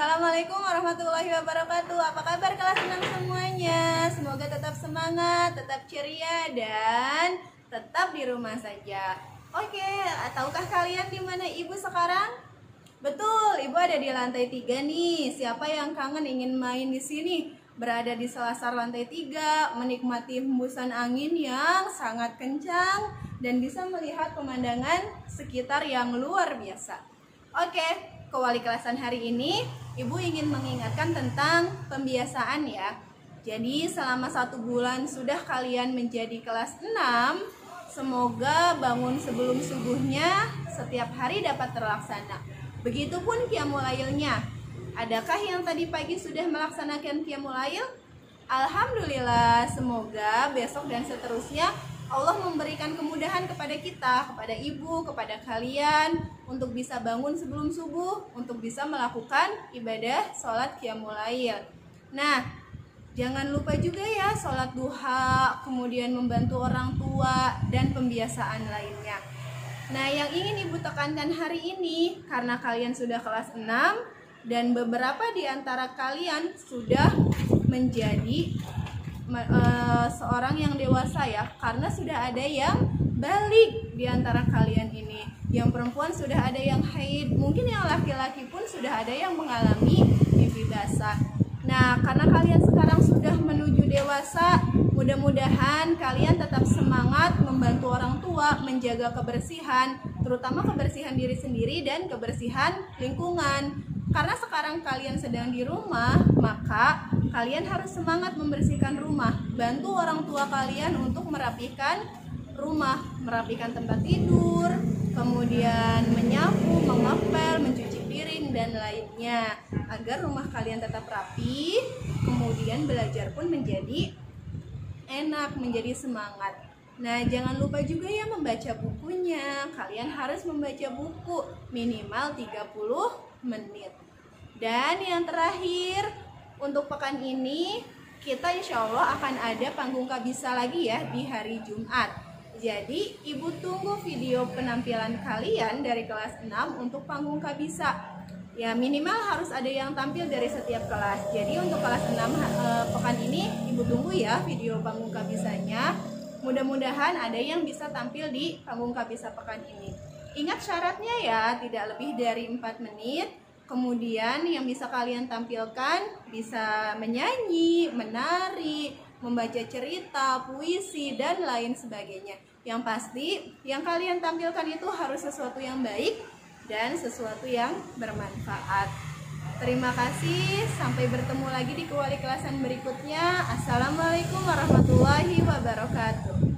Assalamualaikum warahmatullahi wabarakatuh Apa kabar kelas 6 semuanya? Semoga tetap semangat, tetap ceria, dan tetap di rumah saja Oke, tahukah kalian di mana ibu sekarang? Betul, ibu ada di lantai 3 nih Siapa yang kangen ingin main di sini? Berada di selasar lantai 3 Menikmati hembusan angin yang sangat kencang Dan bisa melihat pemandangan sekitar yang luar biasa Oke, ke wali kelasan hari ini, Ibu ingin mengingatkan tentang pembiasaan ya. Jadi selama satu bulan sudah kalian menjadi kelas 6, semoga bangun sebelum subuhnya setiap hari dapat terlaksana. Begitupun kiamulailnya. Adakah yang tadi pagi sudah melaksanakan kiamulail? Alhamdulillah, semoga besok dan seterusnya Allah memberikan kemudahan kepada kita, kepada ibu, kepada kalian untuk bisa bangun sebelum subuh, untuk bisa melakukan ibadah sholat qiyamulail. Nah, jangan lupa juga ya sholat duha, kemudian membantu orang tua, dan pembiasaan lainnya. Nah, yang ingin ibu tekankan hari ini, karena kalian sudah kelas 6, dan beberapa di antara kalian sudah menjadi uh, seorang yang dewasa ya karena sudah ada yang balik di antara kalian ini. Yang perempuan sudah ada yang haid mungkin yang laki-laki pun sudah ada yang mengalami mimpi basah. Nah karena kalian sekarang sudah menuju dewasa mudah-mudahan kalian tetap semangat membantu orang tua menjaga kebersihan terutama kebersihan diri sendiri dan kebersihan lingkungan. Karena sekarang kalian sedang di rumah, maka kalian harus semangat membersihkan rumah. Bantu orang tua kalian untuk merapikan rumah, merapikan tempat tidur, kemudian menyapu, mengepel, mencuci piring dan lainnya agar rumah kalian tetap rapi. Kemudian belajar pun menjadi enak, menjadi semangat. Nah, jangan lupa juga ya membaca bukunya. Kalian harus membaca buku minimal 30 menit. Dan yang terakhir untuk pekan ini kita insya Allah akan ada panggung kabisa lagi ya di hari Jumat. Jadi ibu tunggu video penampilan kalian dari kelas 6 untuk panggung kabisa. Ya minimal harus ada yang tampil dari setiap kelas. Jadi untuk kelas 6 eh, pekan ini ibu tunggu ya video panggung kabisanya. Mudah-mudahan ada yang bisa tampil di panggung kabisa pekan ini. Ingat syaratnya ya, tidak lebih dari 4 menit Kemudian yang bisa kalian tampilkan bisa menyanyi, menari, membaca cerita, puisi, dan lain sebagainya. Yang pasti yang kalian tampilkan itu harus sesuatu yang baik dan sesuatu yang bermanfaat. Terima kasih, sampai bertemu lagi di kewali kelasan berikutnya. Assalamualaikum warahmatullahi wabarakatuh.